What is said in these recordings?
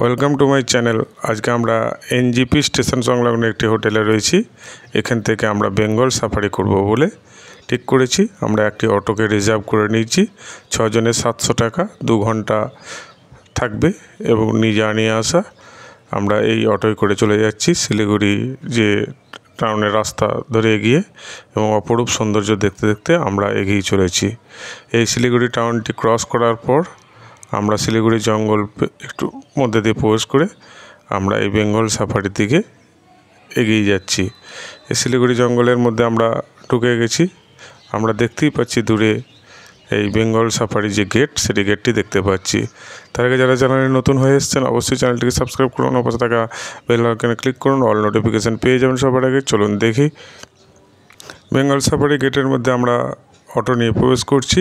Welcome to my channel. আজকে আমরা NJP station সংলগ্ন একটি হোটেলে রয়েছি। এখান থেকে আমরা বেঙ্গল সাফারি করব বলে ঠিক করেছি। আমরা একটি অটোকে রিজার্ভ করে নিয়েছি। ছজনের সাতশো টাকা, দু ঘণ্টা থাকবে এবং নিজে আনিয়ে আসা। আমরা এই অটোয় করে চলে যাচ্ছি শিলিগুড়ি যে টাউনের রাস্তা ধরে এগিয়ে এবং অপরূপ সৌন্দর্য দেখতে দেখতে আমরা এগিয়ে চলেছি। এই শিলিগুড়ি টাউনটি ক্রস করার পর আমরা শিলিগুড়ি জঙ্গল একটু মধ্যে দিয়ে প্রবেশ করে আমরা এই বেঙ্গল সাফারির দিকে এগিয়ে যাচ্ছি। এই শিলিগুড়ি জঙ্গলের মধ্যে আমরা ঢুকে গেছি। আমরা দেখতেই পাচ্ছি দূরে এই বেঙ্গল সাফারি যে গেট, সেটি গেটটি দেখতে পাচ্ছি। তার আগে যারা চ্যানেলে নতুন হয়ে এসেছেন, অবশ্যই চ্যানেলটিকে সাবস্ক্রাইব করুন পাশে থাকা বেল আইকনে ক্লিক করুন, অল নোটিফিকেশান পেয়ে যাবেন সবার আগে। চলুন দেখি। বেঙ্গল সাফারি গেটের মধ্যে আমরা অটো নিয়ে প্রবেশ করছি।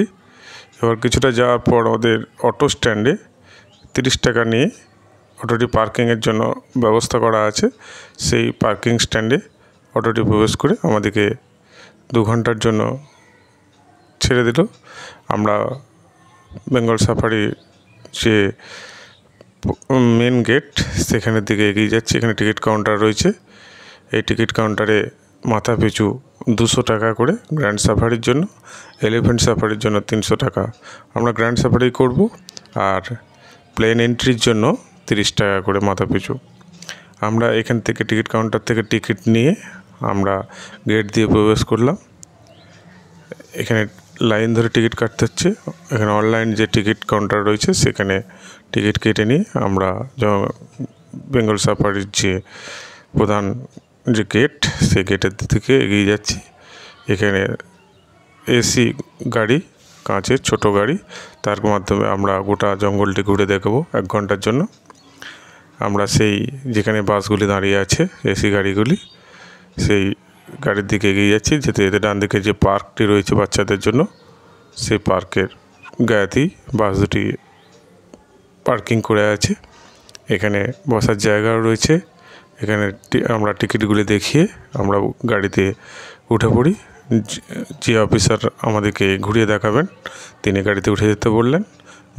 এবার কিছুটা যাওয়ার পর ওদের অটো স্ট্যান্ডে তিরিশ টাকা নিয়ে অটোটি পার্কিংয়ের জন্য ব্যবস্থা করা আছে। সেই পার্কিং স্ট্যান্ডে অটোটি প্রবেশ করে আমাদেরকে দু ঘণ্টার জন্য ছেড়ে দিল। আমরা বেঙ্গল সাফারি যে মেন গেট, সেখানের দিকে এগিয়ে যাচ্ছি। এখানে টিকিট কাউন্টার রয়েছে। এই টিকিট কাউন্টারে মাথা পিছু দুশো টাকা করে গ্র্যান্ড সাফারির জন্য এলিফেন্ট সাফারির জন্য তিনশো টাকা। আমরা গ্র্যান্ড সাফারি করব আর প্লেন এন্ট্রির জন্য তিরিশ টাকা করে মাথা পিছু আমরা এখান থেকে টিকিট কাউন্টার থেকে টিকিট নিয়ে আমরা গেট দিয়ে প্রবেশ করলাম। এখানে লাইন ধরে টিকিট কাটতে হচ্ছে। এখানে অনলাইন যে টিকিট কাউন্টার রয়েছে, সেখানে টিকিট কেটে নিয়ে আমরা বেঙ্গল সাফারির যে প্রধান যে গেট সেই গেটের দিকে এগিয়ে যাচ্ছি। এখানে এসি গাড়ি, কাঁচের ছোট গাড়ি, তার মাধ্যমে আমরা গোটা জঙ্গলটি ঘুরে দেখব এক ঘণ্টার জন্য। আমরা সেই যেখানে বাসগুলি দাঁড়িয়ে আছে এসি গাড়িগুলি, সেই গাড়ির দিকে এগিয়ে যাচ্ছি। যেতে যেতে ডান দিকে যে পার্কটি রয়েছে বাচ্চাদের জন্য, সেই পার্কের গায়েতেই বাস দুটি পার্কিং করে আছে। এখানে বসার জায়গাও রয়েছে। এখানে আমরা টিকিটগুলি দেখিয়ে আমরা গাড়িতে উঠে পড়ি। যে- অফিসার আমাদেরকে ঘুরিয়ে দেখাবেন, তিনি গাড়িতে উঠে যেতে বললেন।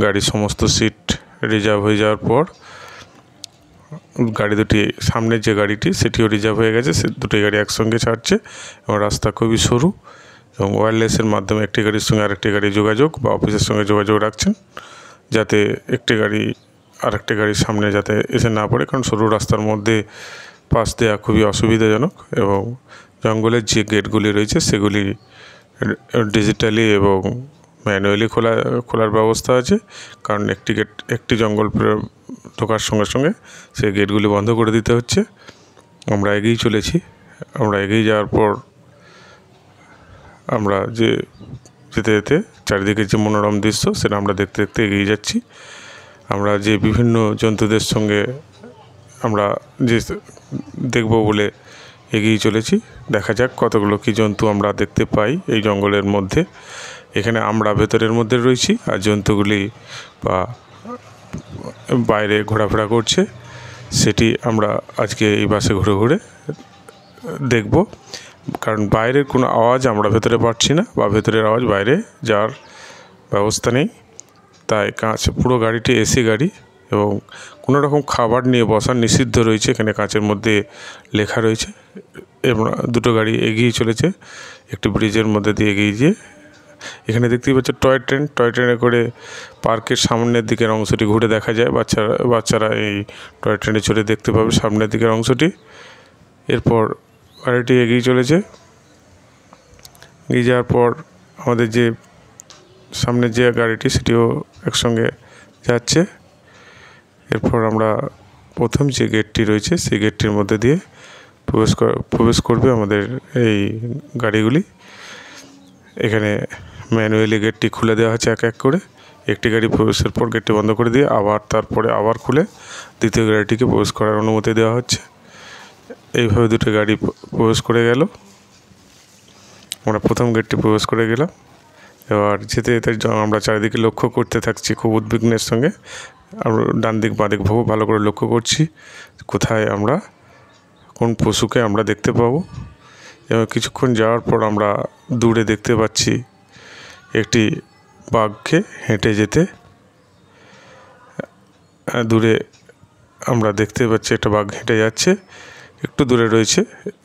গাড়ির সমস্ত সিট রিজার্ভ হয়ে যাওয়ার পর, গাড়ি দুটি, সামনের যে গাড়িটি, সেটিও রিজার্ভ হয়ে গেছে। সে দুটি গাড়ি একসঙ্গে ছাড়ছে এবং রাস্তা খুবই সরু এবং ওয়্যারলেসের মাধ্যমে একটি গাড়ির সঙ্গে আরেকটি গাড়ি যোগাযোগ বা অফিসের সঙ্গে যোগাযোগ রাখছেন, যাতে একটি গাড়ি আরেকটি গাড়ির সামনে যাতে এসে না পড়ে, কারণ সরু রাস্তার মধ্যে পাশ দেওয়া খুবই অসুবিধাজনক এবং জঙ্গলের যে গেটগুলি রয়েছে সেগুলি ডিজিটালি এবং ম্যানুয়ালি খোলা, খোলার ব্যবস্থা আছে। কারণ একটি গেট, একটি জঙ্গল ঢোকার সঙ্গে সঙ্গে সেই গেটগুলি বন্ধ করে দিতে হচ্ছে। আমরা এগিয়ে চলেছি। আমরা এগিয়ে যাওয়ার পর আমরা যে যেতে যেতে চারিদিকে যে মনোরম দৃশ্য সেটা আমরা দেখতে দেখতে এগিয়ে যাচ্ছি। আমরা যে বিভিন্ন জন্তুদের সঙ্গে আমরা যে দেখব বলে এগিয়ে চলেছি। দেখা যাক কতগুলো কী জন্তু আমরা দেখতে পাই এই জঙ্গলের মধ্যে। এখানে আমরা ভেতরের মধ্যে রয়েছি আর জন্তুগুলি বা বাইরে ঘোরাফেরা করছে। সেটি আমরা আজকে এই বাসে ঘুরে ঘুরে দেখব। কারণ বাইরের কোনো আওয়াজ আমরা ভেতরে পাচ্ছি না বা ভেতরের আওয়াজ বাইরে যাওয়ার ব্যবস্থা নেই। তাই কাঁচ পুরো গাড়িটি এসি গাড়ি এবং কোনো রকম খাবার নিয়ে বসার নিষিদ্ধ রয়েছে। এখানে কাঁচের মধ্যে লেখা রয়েছে। এবং দুটো গাড়ি এগিয়ে চলেছে। একটি ব্রিজের মধ্যে দিয়ে এগিয়ে গিয়ে। এখানে দেখতেই পাচ্ছ টয় ট্রেন। টয় ট্রেনে করে পার্কের সামনের দিকের অংশটি ঘুরে দেখা যায়। বাচ্চারা বাচ্চারা এই টয় ট্রেনে চড়ে দেখতে পাবে সামনের দিকের অংশটি। এরপর গাড়িটি এগিয়ে চলেছে। এগিয়ে যাওয়ার পর আমাদের যে সামনের যে গাড়িটি সেটিও একসঙ্গে যাচ্ছে। এরপর আমরা প্রথম যে গেটটি রয়েছে, সেই গেটটির মধ্যে দিয়ে প্রবেশ প্রবেশ করবে আমাদের এই গাড়িগুলি। এখানে ম্যানুয়ালি গেটটি খুলে দেওয়া হচ্ছে এক এক করে। একটি গাড়ি প্রবেশের পর গেটটি বন্ধ করে দিয়ে আবার তারপরে আবার খুলে দ্বিতীয় গাড়িটিকে প্রবেশ করার অনুমতি দেওয়া হচ্ছে। এইভাবে দুটো গাড়ি প্রবেশ করে গেল। আমরা প্রথম গেটটি প্রবেশ করে গেলাম। এবার যেতে যেতে আমরা চারিদিকে লক্ষ্য করতে থাকছি খুব উদ্বিগ্নের সঙ্গে। আমরা ডান দিক বাঁ দিক ভালো ভালো করে লক্ষ্য করছি কোথায় আমরা, কোন পশুকে আমরা দেখতে পাবো। এবং কিছুক্ষণ যাওয়ার পর আমরা দূরে দেখতে পাচ্ছি একটি বাঘকে হেঁটে যেতে। দূরে আমরা দেখতে পাচ্ছি একটা বাঘ হেঁটে যাচ্ছে, একটু দূরে রয়েছে,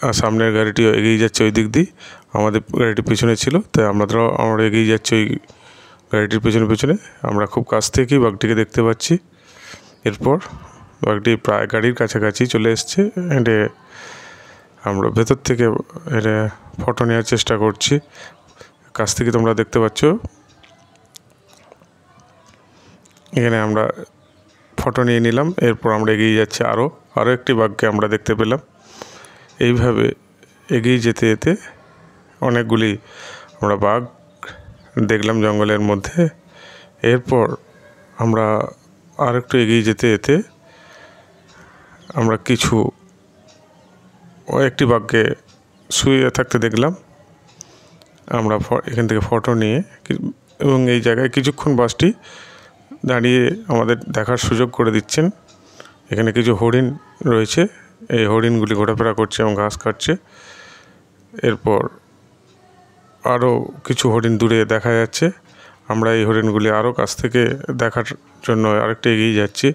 আর সামনের গাড়িটিও এগিয়ে যাচ্ছে ওই দিক দিয়ে। আমাদের গাড়িটি পেছনে ছিল, তাই আমাদেরও আমরা এগিয়ে যাচ্ছি ওই গাড়িটির পেছনে পেছনে। আমরা খুব কাছ থেকেই বাঘটিকে দেখতে পাচ্ছি। এরপর বাঘটি প্রায় গাড়ির কাছাকাছি চলে এসছে হেঁটে আমরা ভেতর থেকে এটা ফটো নেওয়ার চেষ্টা করছি। কাছ থেকে তোমরা দেখতে পাচ্ছ। এখানে আমরা ফটো নিয়ে নিলাম, এরপর আমরা এগিয়ে যাচ্ছি আরও আরও একটি বাঘকে আমরা দেখতে পেলাম। এইভাবে এগিয়ে যেতে যেতে অনেকগুলি আমরা বাঘ দেখলাম জঙ্গলের মধ্যে। এরপর আমরা আর একটু এগিয়ে যেতে যেতে আমরা কিছু একটি বাঘকে শুয়ে থাকতে দেখলাম। আমরা এখান থেকে ফটো নিয়ে এবং এই জায়গায় কিছুক্ষণ বাসটি দাঁড়িয়ে আমাদের দেখার সুযোগ করে দিচ্ছেন। এখানে কিছু হরিণ রয়েছে। এই হরিণগুলি ঘোরাফেরা করছে এবং ঘাস কাটছে এরপর আরও কিছু হরিণ দূরে দেখা যাচ্ছে। আমরা এই হরিণগুলি আরও কাছ থেকে দেখার জন্য আরেকটু এগিয়ে যাচ্ছি।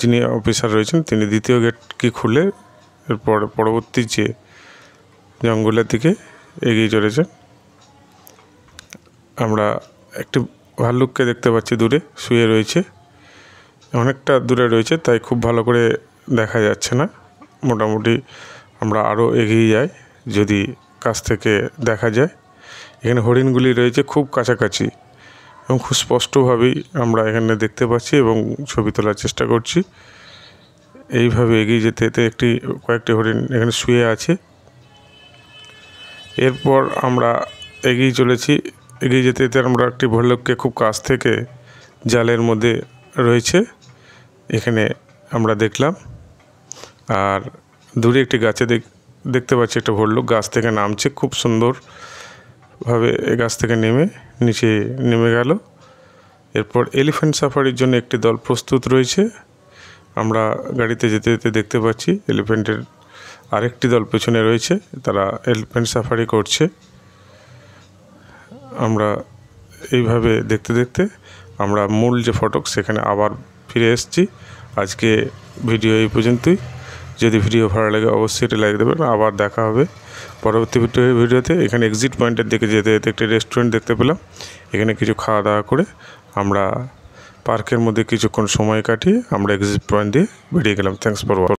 যিনি অফিসার রয়েছেন, তিনি দ্বিতীয় গেট কি খুলে এরপর পরবর্তী যে জঙ্গলের দিকে এগিয়ে চলেছেন, আমরা একটি ভাল্লুককে দেখতে পাচ্ছি দূরে, শুয়ে রয়েছে। অনেকটা দূরে রয়েছে, তাই খুব ভালো করে দেখা যাচ্ছে না। মোটামুটি আমরা আরও এগিয়ে যাই, যদি কাছ থেকে দেখা যায়। এখানে হরিণগুলি রয়েছে খুব কাছাকাছি এবং খুব স্পষ্টভাবেই আমরা এখানে দেখতে পাচ্ছি এবং ছবি তোলার চেষ্টা করছি। এইভাবে এগিয়ে যেতে যেতে একটি, কয়েকটি হরিণ এখানে শুয়ে আছে। এরপর আমরা এগিয়ে চলেছি। এগিয়ে যেতে যেতে আমরা একটি ভল্লুককে খুব কাছ থেকে জালের মধ্যে রয়েছে। এখানে আমরা দেখলাম। আর দূরে একটি গাছে দেখতে পাচ্ছি একটা ভল্লুক গাছ থেকে নামছে, খুব সুন্দরভাবে গাছ থেকে নেমে নিচে নেমে গেল। এরপর এলিফ্যান্ট সাফারির জন্য একটি দল প্রস্তুত রয়েছে। আমরা গাড়িতে যেতে যেতে দেখতে পাচ্ছি এলিফ্যান্টের আরেকটি দল পেছনে রয়েছে, তারা এলিফ্যান্ট সাফারি করছে। আমরা এইভাবে দেখতে দেখতে আমরা মূল যে ফটক, সেখানে আবার ফিরে এসেছি। আজকে ভিডিও এই পর্যন্তই। যদি ভিডিও ভালো লাগে অবশ্যই এটা লাইক দেবেন। আবার দেখা হবে পরবর্তী ভিডিওতে। এখানে এক্সিট পয়েন্টের দিকে যেতে যেতে একটি রেস্টুরেন্ট দেখতে পেলাম। এখানে কিছু খাওয়া দাওয়া করে আমরা পার্কের মধ্যে কিছুক্ষণ সময় কাটিয়ে আমরা এক্সিট পয়েন্ট দিয়ে বেরিয়ে গেলাম। Thanks for